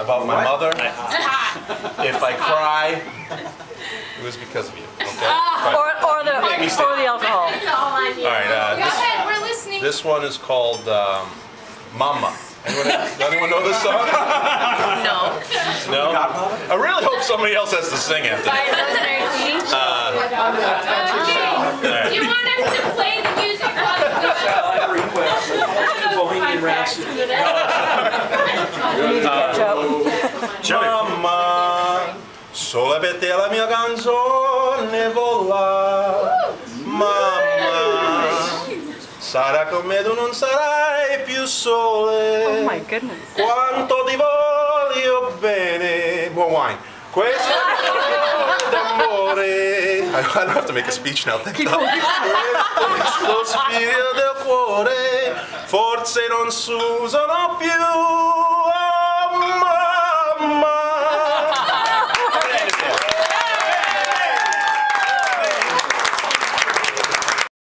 about my mother. If I cry, it was because of you. Okay. Fine. Or, or the, me stay. or the alcohol. That's all I need. All right. Uh, Go this, ahead, we're listening. this one is called um, Mama. Anyone, does anyone know this song? No. No. I really hope somebody else has to sing it. By Rosemary Clooney? Okay. You want us to play the music while you I request Bohemian Rhapsody. Mamma, solo per te la mia canzone vola. Mamma, sarà con me tu non sarai più sole. Oh my goodness. Quanto ti voglio bene. More wine. Questo è d'amore. I I don't have to make a speech now, thank God. Questo spirito del cuore, forse non si usano più.